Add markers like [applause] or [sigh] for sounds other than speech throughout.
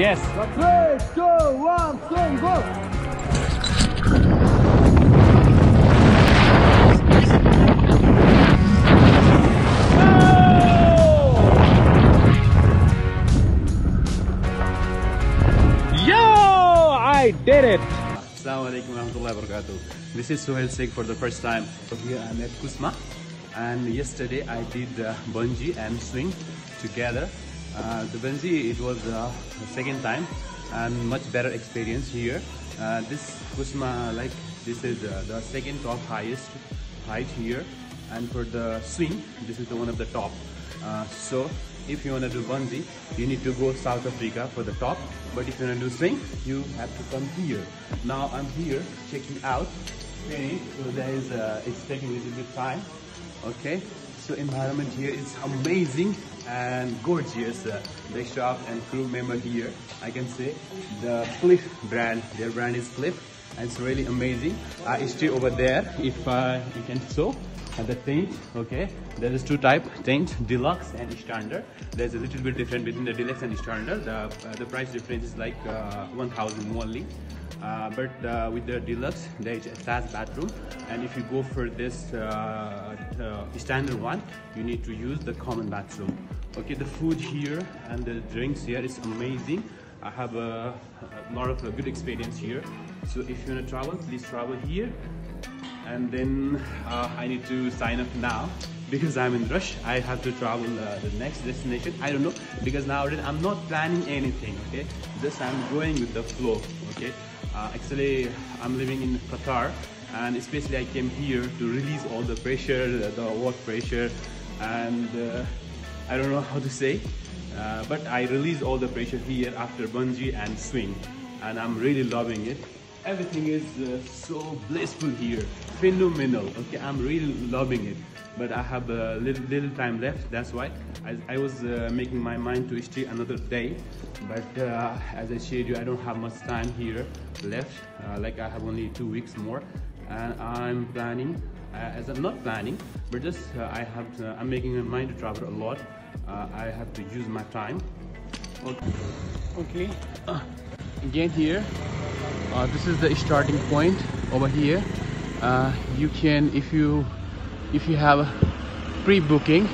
Yes. Three, two, one, swing, go! Yo! I did it! Assalamualaikum warahmatullahi wabarakatuh. This is Sohail Sheikh for the first time. So here I'm at Kusma and yesterday I did uh, bungee and swing together. Uh, the bungee it was uh, the second time and much better experience here. Uh, this Kusma like this is uh, the second top highest height here and for the swing this is the one of the top. Uh, so if you want to do bungee, you need to go South Africa for the top. But if you want to do swing, you have to come here. Now I'm here checking out training. So there is, uh, it's taking a little bit time. Okay. So environment here is amazing and gorgeous. Uh, the shop and crew member here, I can say the Cliff brand. Their brand is Cliff, and it's really amazing. I stay over there. If uh, you can show the tent okay there is two type tent deluxe and standard there's a little bit different between the deluxe and standard the, uh, the price difference is like uh, 1000 only uh, but uh, with the deluxe there is a attached bathroom. And if you go for this uh, standard one you need to use the common bathroom. Okay the food here and the drinks here is amazing. I have a, a lot of uh, good experience here. So if you want to travel please travel here. And then uh, I need to sign up now because I'm in rush. I have to travel uh, the next destination. I don't know because nowadays I'm not planning anything. Okay, just I'm going with the flow. Okay, uh, actually I'm living in Qatar and especially I came here to release all the pressure, the, work pressure, and uh, I don't know [laughs] how to say, uh, but I release all the pressure here after bungee and swing, and I'm really loving it everything is uh, so blissful here phenomenal okay i'm really loving it but i have a little, little time left that's why. I, I was uh, making my mind to stay another day but uh, as i shared you i don't have much time here left. Uh, like i have only two weeks more. And i'm planning uh, as i'm not planning but just uh, i have to, i'm making my mind to travel a lot. I have to use my time. Okay, okay. again here uh, this is the starting point over here. Uh, you can if you if you have pre-booking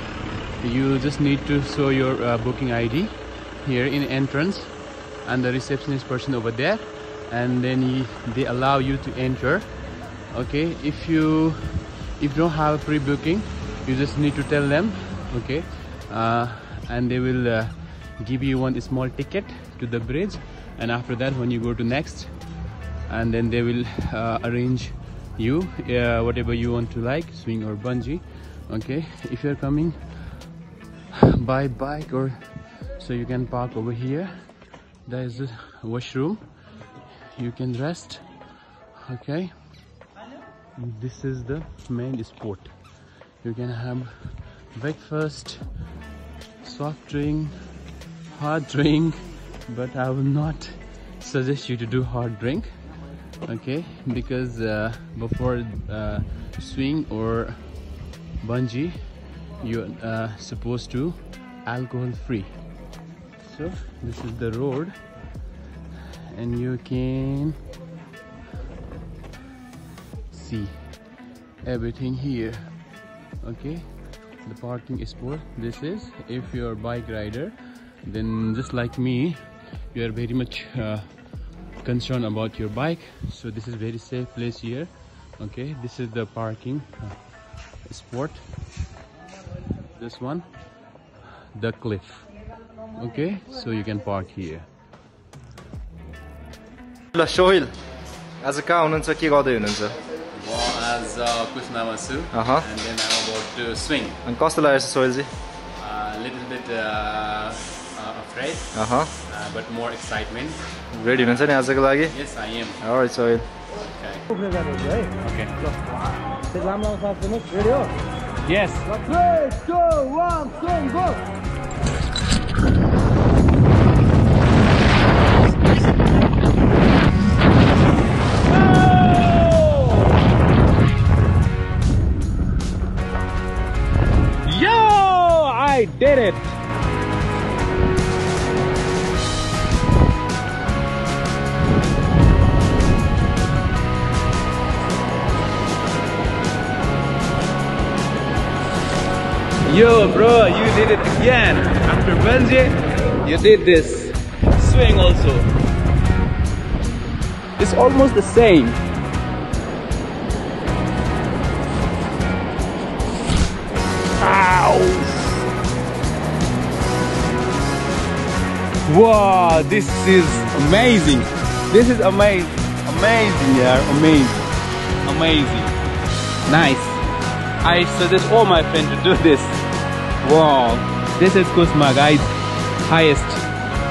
you just need to show your uh, booking ID here in entrance and the receptionist person over there and then he, they allow you to enter. Okay if you if you don't have pre-booking you just need to tell them okay uh, and they will uh, give you one small ticket to the bridge and after that when you go to next and then they will uh, arrange you uh, whatever you want to like swing or bungee okay? If you're coming by bike or so you can park over here. There is a washroom. You can rest okay? This is the main spot you can have breakfast soft drink hard drink but i will not suggest you to do hard drink okay because uh, before uh, swing or bungee you're uh, supposed to alcohol free. So this is the road and you can see everything here. Okay the parking spot this is if you're bike rider then just like me you are very much uh, concerned about your bike. So this is very safe place here. Okay this is the parking uh, spot. This one the cliff. Okay so you can park here. Shohail आज कहाँ हुनुहुन्छ के गर्दै हुनुहुन्छ म आज कुसनामा छु and then I about to swing अनि कस्तो A little bit afraid. Uh huh but more excitement. Ready, Yes, I am. All right, Soil. Okay. Okay. Yes. Three, two, one, go. I did it! Yo, bro, you did it again. After bungee, you did this swing also. It's almost the same. Ow! Wow, this is amazing. This is amazing. Amazing, yeah, amazing. Amazing. Nice. I suggest all my friends to do this. Wow, this is Kusma, guys. Highest.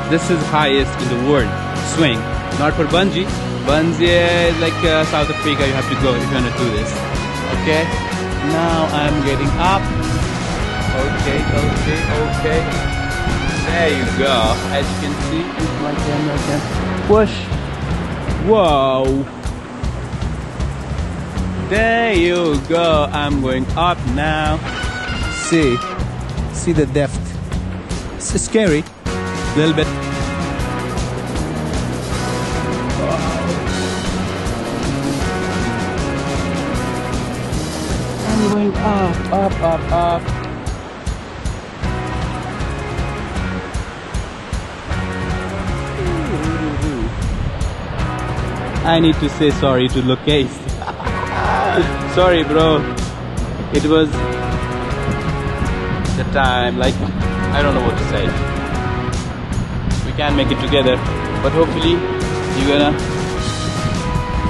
This is highest in the world. Swing. Not for bungee. Bungee is like uh, South Africa. You have to go if you want to do this. Okay. Now I'm getting up. Okay, okay, okay. There you go. As you can see, if my camera can push. Whoa. There you go. I'm going up now. See, see the depth. It's scary, a little bit. I'm going up, up, up, up. I need to say sorry to Lokesh. [laughs] sorry, bro. It was the time, like, I don't know what to say. We can make it together, but hopefully, you're gonna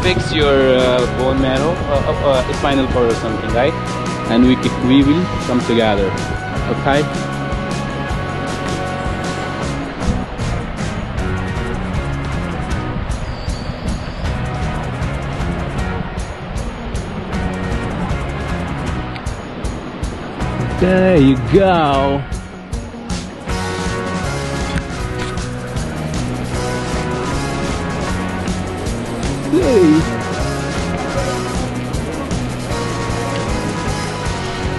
fix your uh, bone marrow, uh, uh, uh, spinal cord or something, right? And we, we will come together, okay? There you go. Hey.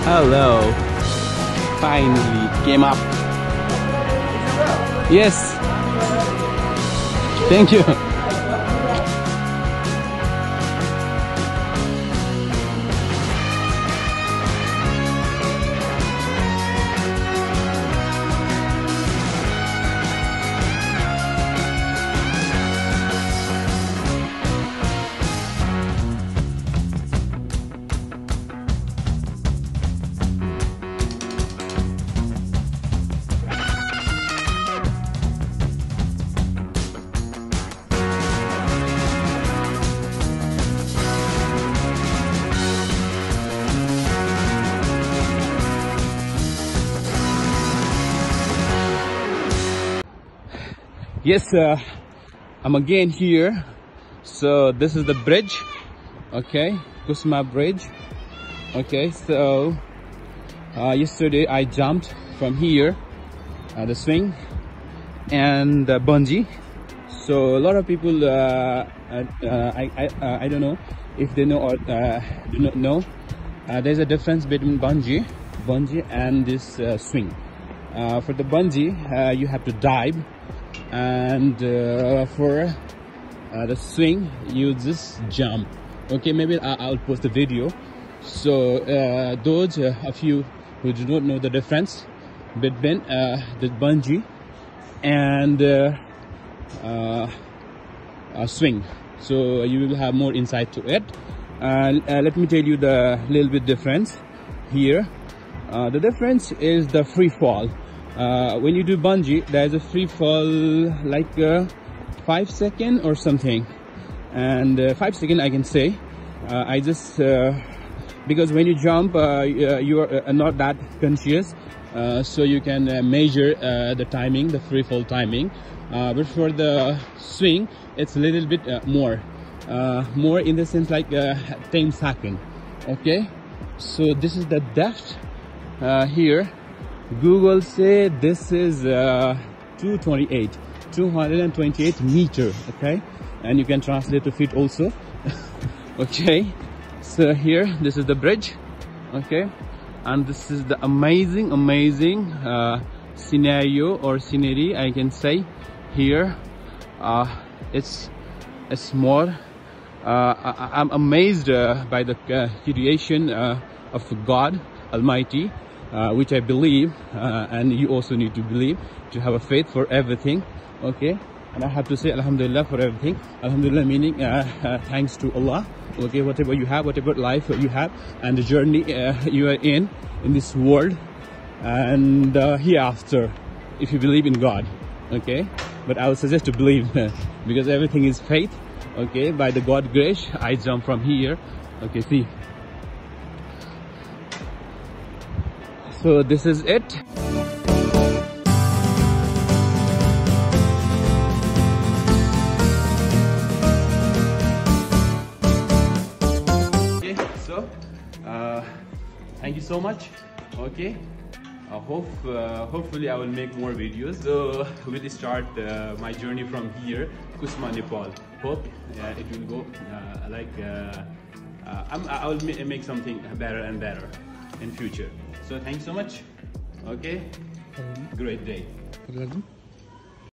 Hello. Finally came up. Yes. Thank you. Yes uh, i'm again here. So this is the bridge. Okay. Kusma bridge. Okay so uh, yesterday i jumped from here uh, the swing and the bungee. So a lot of people uh, uh, uh, I, I, uh, I don't know if they know or uh, do not know. Uh, there's a difference between bungee bungee and this swing uh, for the bungee uh, you have to dive. And uh, for uh, the swing you just jump. Okay maybe I- i'll post a video. So uh, those of you who do not know the difference between the bungee and swing. So you will have more insight to it. Uh, uh, let me tell you the little bit difference here. Uh, the difference is the free fall uh, when you do bungee there's a free fall like uh, five second or something. And uh, five second i can say. Uh, i just uh, because when you jump uh, you are not that conscious. So you can measure the timing the free fall timing. But for the swing it's a little bit more. More in the sense like uh, 10 second. Okay? So this is the depth here google say this is uh, 228 228 meter okay? And you can translate to feet also. [laughs] Okay so here this is the bridge okay? And this is the amazing amazing uh, scenario or scenery i can say here. Uh, it's it's more uh, I, i'm amazed uh, by the uh, creation uh, of god almighty uh, which I believe, uh, and you also need to believe to have a faith for everything. Okay, and I have to say Alhamdulillah for everything. Alhamdulillah meaning uh, uh, thanks to Allah. Okay, whatever you have, whatever life you have, and the journey uh, you are in in this world, and hereafter, if you believe in God. Okay, but I would suggest to believe [laughs] because everything is faith. Okay, by the God grace, I jump from here. Okay, see. So this is it. Okay, so uh, thank you so much. Okay, I hope uh, hopefully I will make more videos. So [laughs] we'll start uh, my journey from here, Kusma, Nepal. Hope uh, it will go uh, like uh, uh, I will make something better and better in future. So thanks so much. Okay, great day.